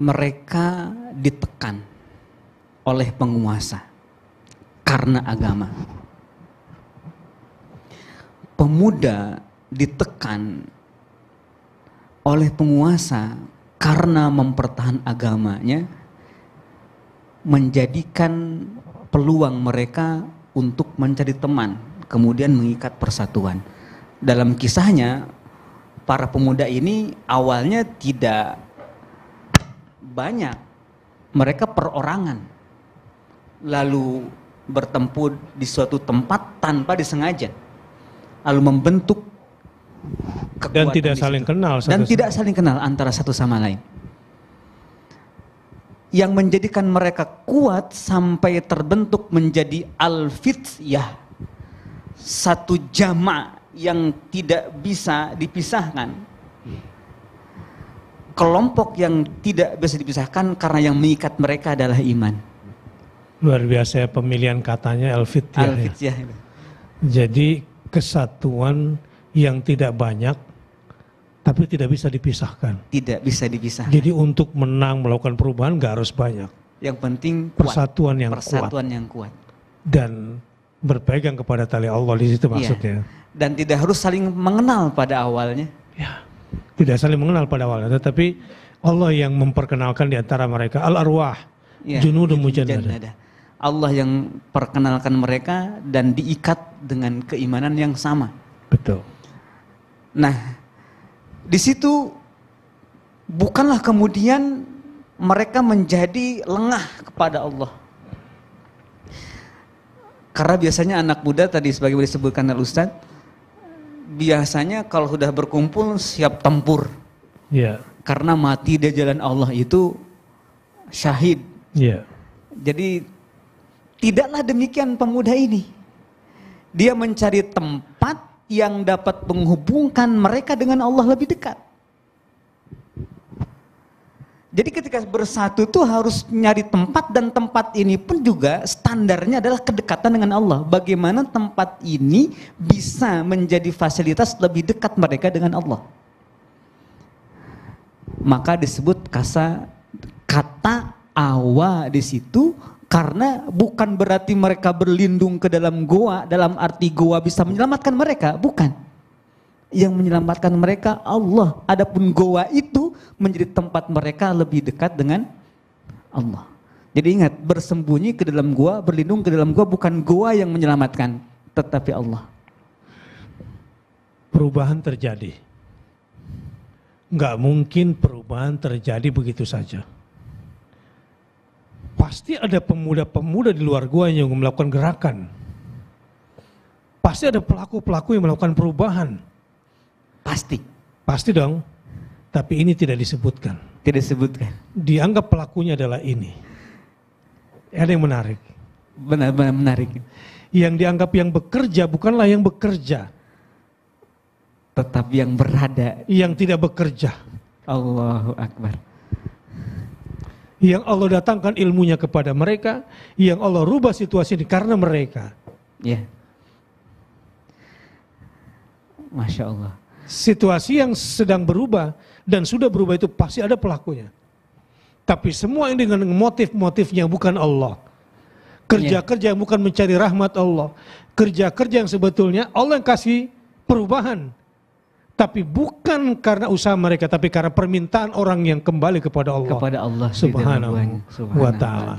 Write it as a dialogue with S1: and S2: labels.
S1: mereka ditekan oleh penguasa karena agama. Pemuda ditekan oleh penguasa karena mempertahankan agamanya menjadikan peluang mereka untuk mencari teman kemudian mengikat persatuan. Dalam kisahnya para pemuda ini awalnya tidak banyak. Mereka perorangan. Lalu bertempur di suatu tempat tanpa disengaja. Lalu membentuk
S2: dan tidak saling kenal
S1: dan tidak saling kenal antara satu sama lain. Yang menjadikan mereka kuat sampai terbentuk menjadi al-fityah satu jama yang tidak bisa dipisahkan kelompok yang tidak bisa dipisahkan karena yang mengikat mereka adalah iman
S2: luar biasa ya pemilihan katanya al-fityah
S1: al-fityah
S2: ya. jadi kesatuan yang tidak banyak tapi tidak bisa dipisahkan.
S1: Tidak bisa dipisahkan.
S2: Jadi untuk menang melakukan perubahan nggak harus banyak.
S1: Yang penting
S2: kuat. persatuan yang
S1: persatuan
S2: kuat.
S1: yang kuat.
S2: Dan berpegang kepada tali Allah di situ iya. maksudnya. Ya.
S1: Dan tidak harus saling mengenal pada awalnya.
S2: Ya. Tidak saling mengenal pada awalnya, tetapi Allah yang memperkenalkan di antara mereka al arwah, ya, junud mujannada.
S1: Allah yang perkenalkan mereka dan diikat dengan keimanan yang sama.
S2: Betul.
S1: Nah, di situ bukanlah kemudian mereka menjadi lengah kepada Allah. Karena biasanya anak muda tadi sebagai disebutkan oleh Ustaz, biasanya kalau sudah berkumpul siap tempur.
S2: Yeah.
S1: Karena mati di jalan Allah itu syahid.
S2: Yeah.
S1: Jadi tidaklah demikian pemuda ini. Dia mencari tempat yang dapat menghubungkan mereka dengan Allah lebih dekat. Jadi ketika bersatu itu harus nyari tempat dan tempat ini pun juga standarnya adalah kedekatan dengan Allah. Bagaimana tempat ini bisa menjadi fasilitas lebih dekat mereka dengan Allah. Maka disebut kasa kata awa di situ karena bukan berarti mereka berlindung ke dalam goa, dalam arti goa bisa menyelamatkan mereka, bukan. Yang menyelamatkan mereka Allah. Adapun goa itu menjadi tempat mereka lebih dekat dengan Allah. Jadi ingat, bersembunyi ke dalam goa, berlindung ke dalam goa bukan goa yang menyelamatkan, tetapi Allah.
S2: Perubahan terjadi. Enggak mungkin perubahan terjadi begitu saja pasti ada pemuda-pemuda di luar gua yang melakukan gerakan. Pasti ada pelaku-pelaku yang melakukan perubahan.
S1: Pasti.
S2: Pasti dong. Tapi ini tidak disebutkan.
S1: Tidak disebutkan.
S2: Dianggap pelakunya adalah ini. Ada yang menarik.
S1: Benar-benar menarik.
S2: Yang dianggap yang bekerja bukanlah yang bekerja.
S1: Tetapi yang berada.
S2: Yang tidak bekerja.
S1: Allahu Akbar
S2: yang Allah datangkan ilmunya kepada mereka, yang Allah rubah situasi ini karena mereka.
S1: Ya. Masya Allah.
S2: Situasi yang sedang berubah dan sudah berubah itu pasti ada pelakunya. Tapi semua ini dengan motif-motifnya bukan Allah. Kerja-kerja yang bukan mencari rahmat Allah. Kerja-kerja yang sebetulnya Allah yang kasih perubahan tapi bukan karena usaha mereka tapi karena permintaan orang yang kembali kepada Allah
S1: kepada Allah
S2: subhanahu, subhanahu wa taala.